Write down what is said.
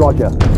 Roger.